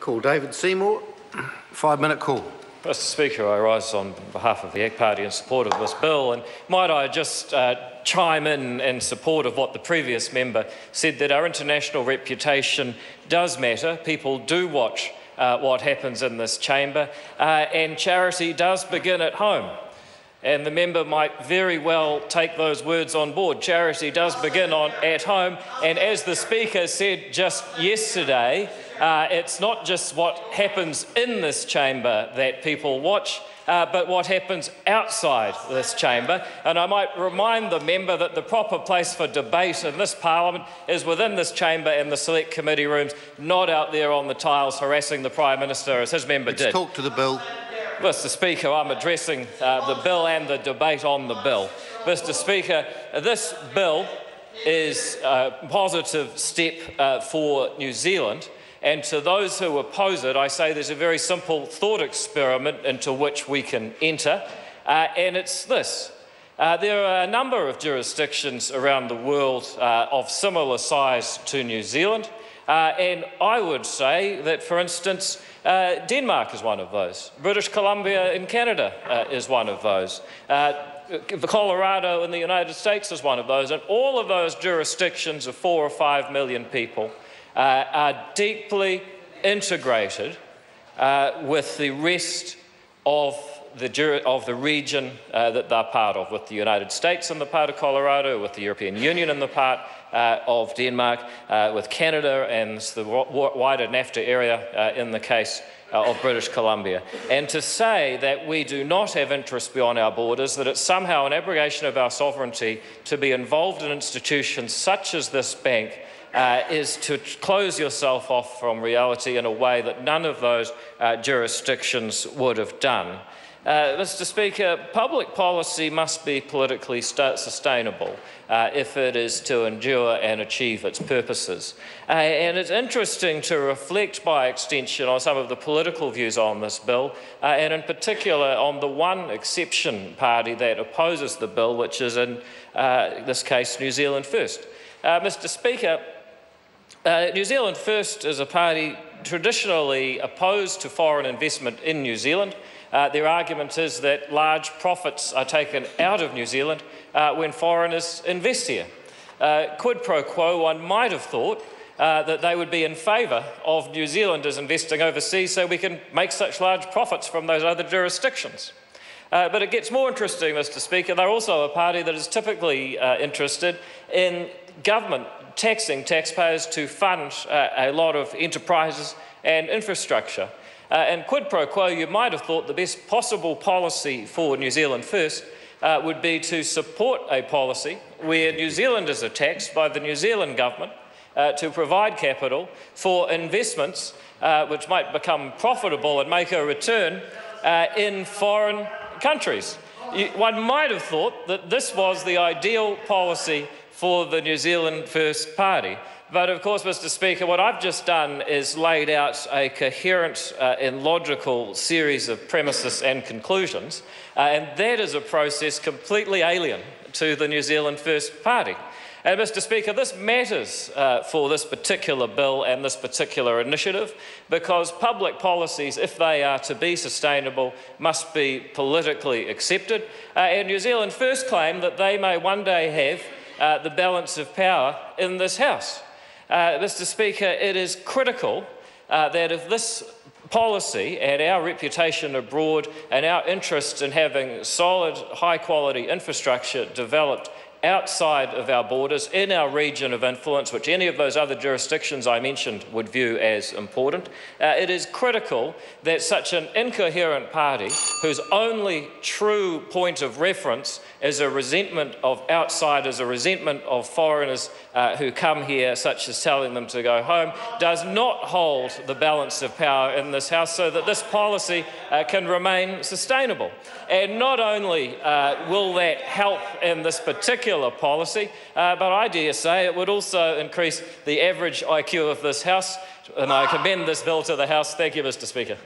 Call David Seymour. Five minute call. Mr Speaker, I rise on behalf of the ACT Party in support of this bill and might I just uh, chime in in support of what the previous member said that our international reputation does matter. People do watch uh, what happens in this chamber uh, and charity does begin at home. And the member might very well take those words on board. Charity does begin on, at home. And as the Speaker said just yesterday, uh, it's not just what happens in this chamber that people watch, uh, but what happens outside this chamber. And I might remind the member that the proper place for debate in this parliament is within this chamber and the select committee rooms, not out there on the tiles harassing the Prime Minister as his member Let's did. talk to the bill. Mr Speaker, I'm addressing uh, the bill and the debate on the bill. Mr Speaker, this bill is a positive step uh, for New Zealand. And to those who oppose it, I say there's a very simple thought experiment into which we can enter, uh, and it's this. Uh, there are a number of jurisdictions around the world uh, of similar size to New Zealand, uh, and I would say that, for instance, uh, Denmark is one of those. British Columbia in Canada uh, is one of those. Colorado in the United States is one of those. And all of those jurisdictions are four or five million people uh, are deeply integrated uh, with the rest of the, of the region uh, that they're part of, with the United States in the part of Colorado, with the European Union in the part uh, of Denmark, uh, with Canada and the wider NAFTA area uh, in the case uh, of British Columbia. And to say that we do not have interests beyond our borders, that it's somehow an abrogation of our sovereignty to be involved in institutions such as this bank uh, is to close yourself off from reality in a way that none of those uh, jurisdictions would have done. Uh, Mr. Speaker, public policy must be politically sustainable uh, if it is to endure and achieve its purposes. Uh, and it's interesting to reflect by extension on some of the political views on this bill, uh, and in particular on the one exception party that opposes the bill, which is in uh, this case New Zealand First. Uh, Mr. Speaker, New Zealand First is a party traditionally opposed to foreign investment in New Zealand. Uh, their argument is that large profits are taken out of New Zealand uh, when foreigners invest here. Uh, quid pro quo, one might have thought uh, that they would be in favour of New Zealanders investing overseas so we can make such large profits from those other jurisdictions. Uh, but it gets more interesting, Mr. Speaker. They're also a party that is typically uh, interested in government taxing taxpayers to fund a lot of enterprises and infrastructure. Uh, and quid pro quo, you might have thought the best possible policy for New Zealand first uh, would be to support a policy where New Zealanders are taxed by the New Zealand government uh, to provide capital for investments uh, which might become profitable and make a return uh, in foreign countries. You, one might have thought that this was the ideal policy for the New Zealand First Party. But of course, Mr. Speaker, what I've just done is laid out a coherent uh, and logical series of premises and conclusions, uh, and that is a process completely alien to the New Zealand First Party. And Mr. Speaker, this matters uh, for this particular bill and this particular initiative because public policies, if they are to be sustainable, must be politically accepted. Uh, and New Zealand First claim that they may one day have uh, the balance of power in this House. Uh, Mr. Speaker, it is critical uh, that if this policy and our reputation abroad and our interest in having solid, high quality infrastructure developed outside of our borders, in our region of influence, which any of those other jurisdictions I mentioned would view as important, uh, it is critical that such an incoherent party, whose only true point of reference is a resentment of outsiders, a resentment of foreigners uh, who come here, such as telling them to go home, does not hold the balance of power in this House so that this policy uh, can remain sustainable. And not only uh, will that help in this particular particular policy, uh, but I dare say it would also increase the average IQ of this House. And I commend this bill to the House. Thank you, Mr. Speaker.